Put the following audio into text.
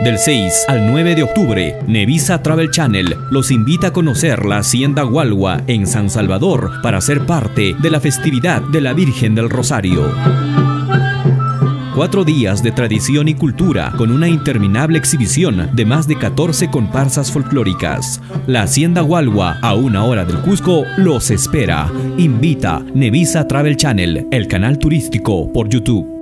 Del 6 al 9 de octubre, Nevisa Travel Channel los invita a conocer la Hacienda Gualgua en San Salvador para ser parte de la festividad de la Virgen del Rosario. Cuatro días de tradición y cultura con una interminable exhibición de más de 14 comparsas folclóricas. La Hacienda Gualgua, a una hora del Cusco, los espera. Invita Nevisa Travel Channel, el canal turístico por YouTube.